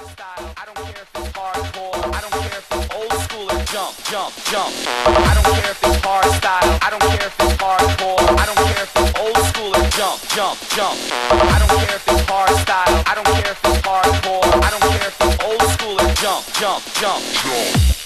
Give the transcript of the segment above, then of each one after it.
I don't care if it's hardcore. I don't care old school or jump, jump, jump. I don't care if it's hard style. I don't care if it's hardcore. I don't care old school jump, jump, jump. I don't care if it's hard style. I don't care if it's hardcore. I don't care old school jump, jump, jump. Jump,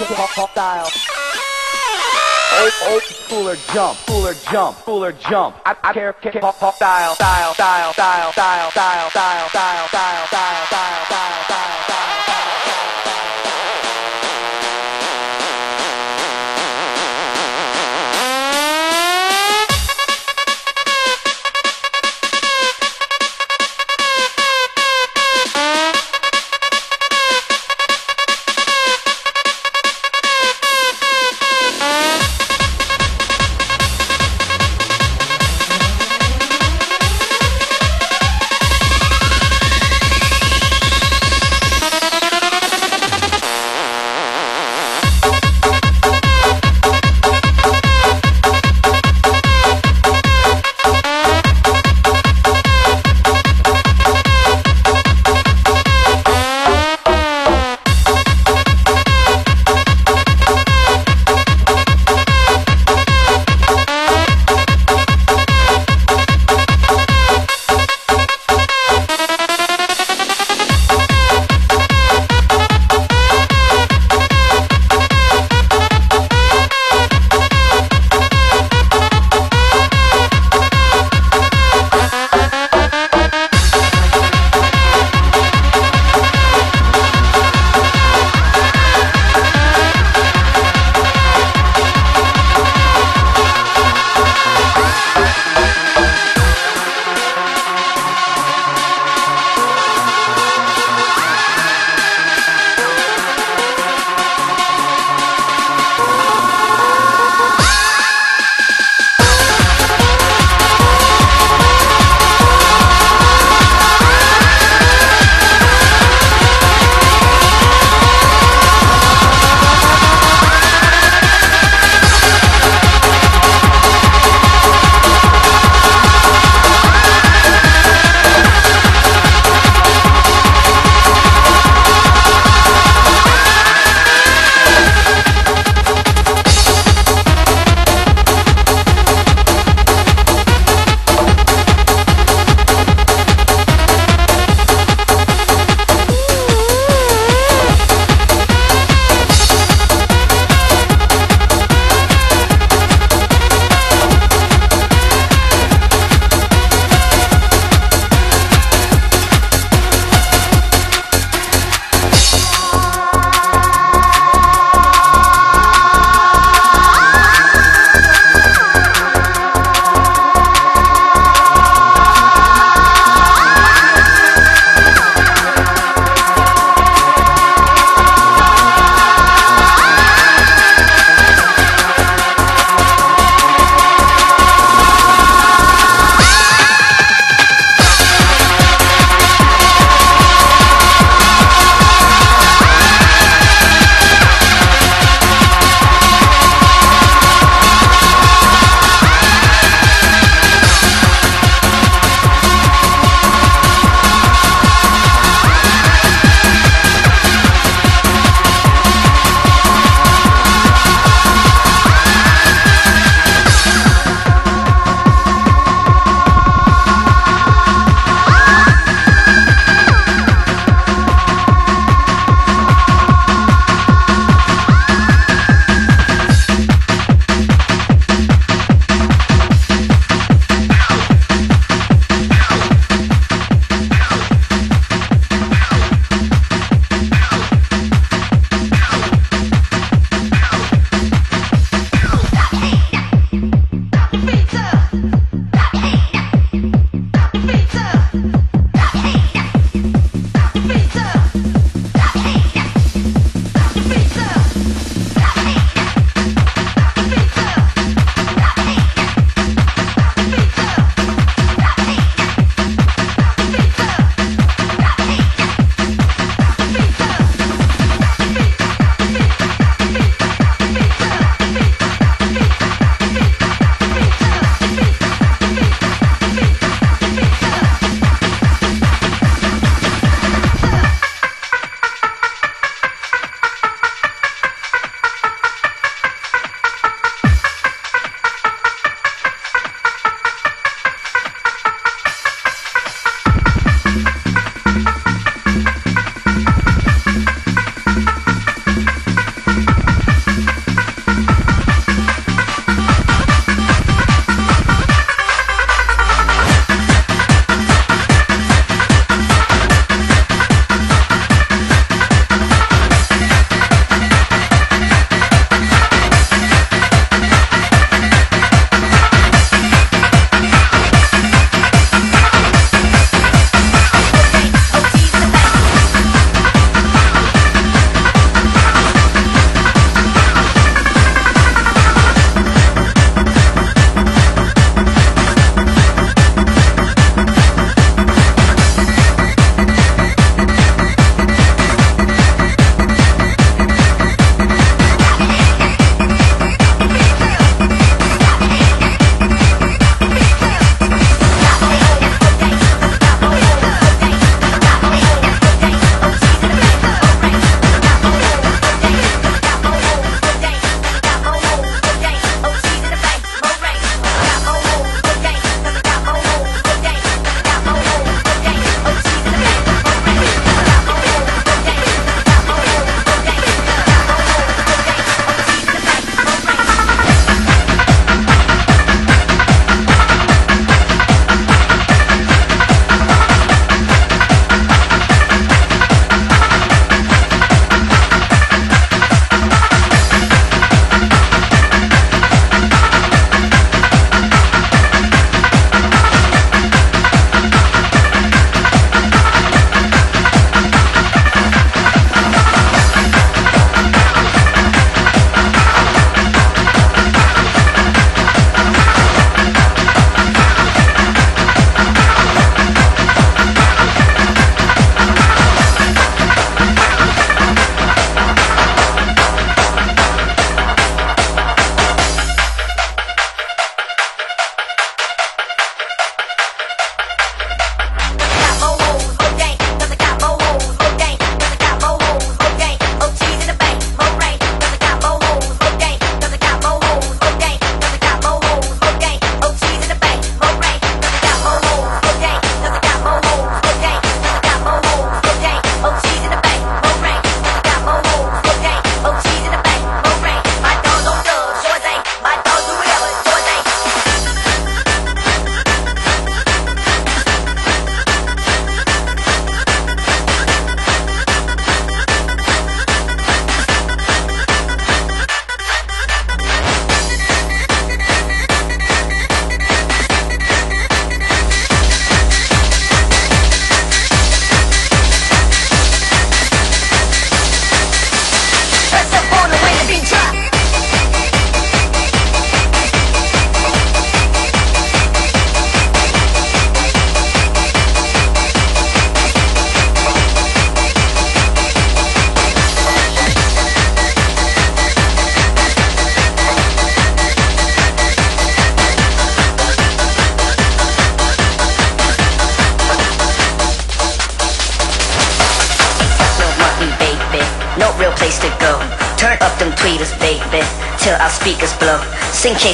Old, old schooler jump, schooler jump, schooler jump. I, I care, care, style, style, style, style, style, style, style, style, style, style, style, style, style, style, style.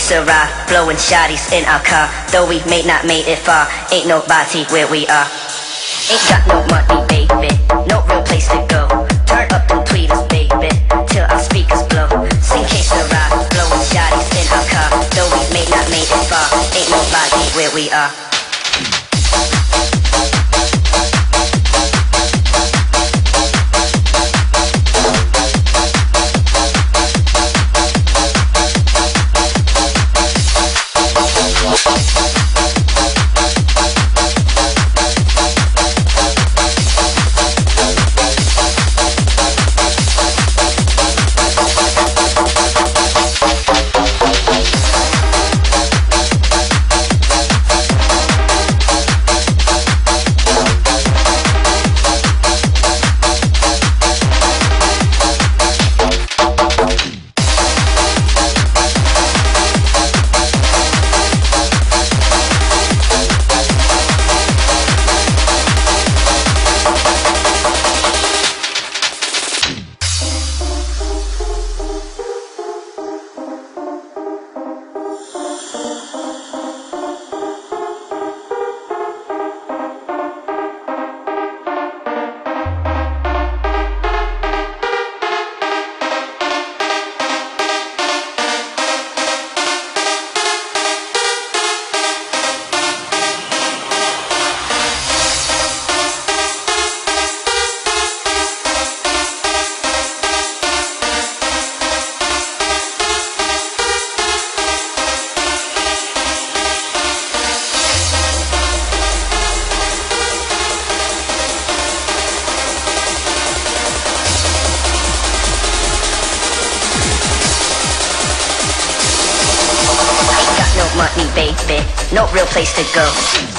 Sera, blowing shotties in our car. Though we may not made it far, ain't nobody where we are. Ain't got no money, baby, no real place to go. Turn up them tweeters, baby, till our speakers blow. Sing que sera, blowing shotties in our car. Though we may not made it far, ain't nobody where we are. Money, baby. No real place to go.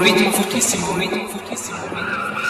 ritmo fortíssimo, ritmo fortíssimo. Ritmo fortíssimo.